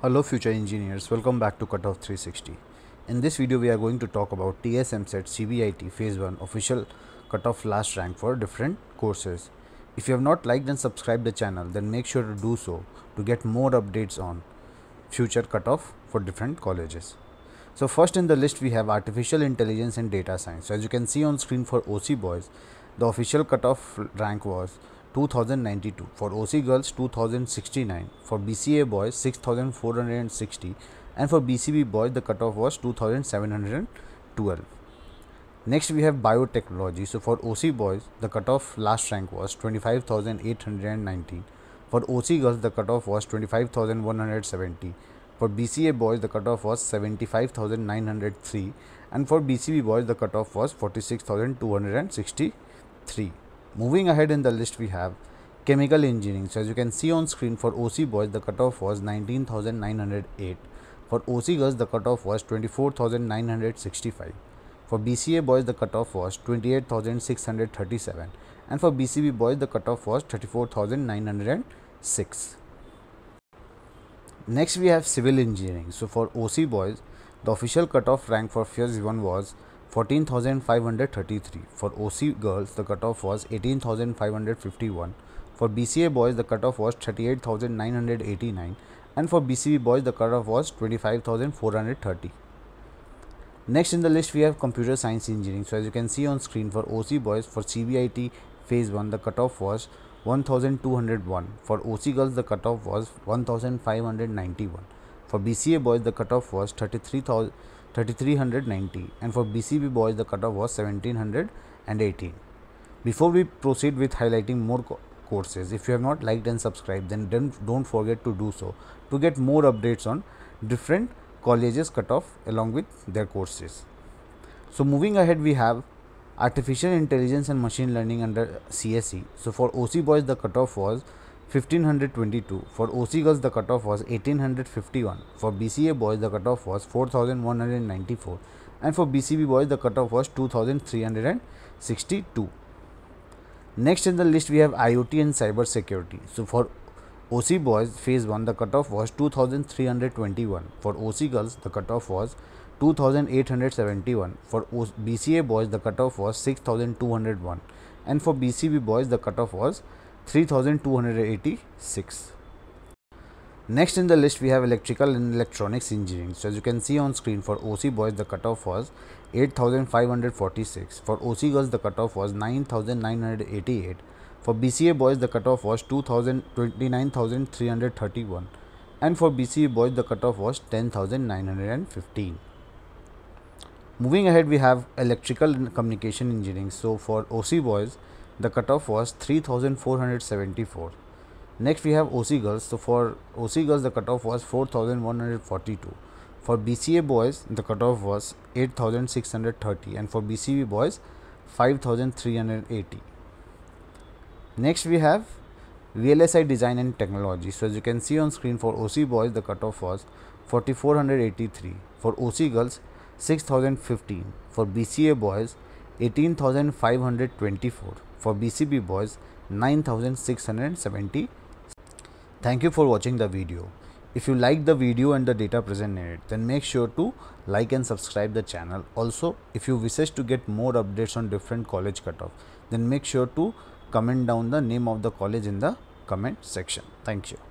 Hello future engineers, welcome back to Cutoff 360. In this video we are going to talk about TS EAMCET CBIT Phase 1 official cutoff last rank for different courses. If you have not liked and subscribed the channel then make sure to do so to get more updates on future cutoff for different colleges. So first in the list we have artificial intelligence and data science. So as you can see on screen for OC boys the official cutoff rank was 2092 for OC girls 2069 for BCA boys 6460 and for BCB boys the cutoff was 2712 next we have biotechnology. So for OC boys the cutoff last rank was 25819 for OC girls the cutoff was 25170 for BCA boys the cutoff was 75903 and for BCB boys the cutoff was 46263 Moving ahead in the list we have chemical engineering. So as you can see on screen for OC boys the cutoff was 19,908. For OC girls the cutoff was 24,965. For BCA boys the cutoff was 28,637 and for BCB boys the cutoff was 34,906. Next we have civil engineering. So for OC boys the official cutoff rank for phase 1 was 14,533. For OC girls, the cutoff was 18,551. For BCA boys, the cutoff was 38,989. And for BCB boys, the cutoff was 25,430. Next in the list, we have computer science engineering. So, as you can see on screen, for OC boys, for CBIT phase 1, the cutoff was 1201. For OC girls, the cutoff was 1591. For BCA boys, the cutoff was 33,000. 3390 and for BCB boys the cutoff was 1718. Before we proceed with highlighting more co courses, if you have not liked and subscribed then don't, don't forget to do so to get more updates on different colleges cutoff along with their courses. So moving ahead we have artificial intelligence and machine learning under CSE. So for OC boys the cutoff was 1522 for OC girls the cutoff was 1851 for BCA boys the cutoff was 4194 and for BCB boys the cutoff was 2362 next in the list we have IoT and cyber security. So for OC boys phase 1 the cutoff was 2321 for OC girls the cutoff was 2871 for BCA boys the cutoff was 6201 and for BCB boys the cutoff was 3286. Next in the list we have electrical and electronics engineering. So as you can see on screen for OC boys the cutoff was 8546. For OC girls the cutoff was 9988. For BCA boys the cutoff was 29331 and for BCA boys the cutoff was 10915. Moving ahead we have electrical and communication engineering. So for OC boys the cutoff was 3474 next we have OC girls. So for OC girls the cutoff was 4142 for BCA boys the cutoff was 8630 and for BCB boys 5380 next we have VLSI design and technology. So as you can see on screen for OC boys the cutoff was 4483 for OC girls 6015 for BCA boys 18524 for BCB boys 9670. Thank you for watching the video. If you like the video and the data present in it, then make sure to like and subscribe the channel. Also, if you wish to get more updates on different college cutoff, then make sure to comment down the name of the college in the comment section. Thank you.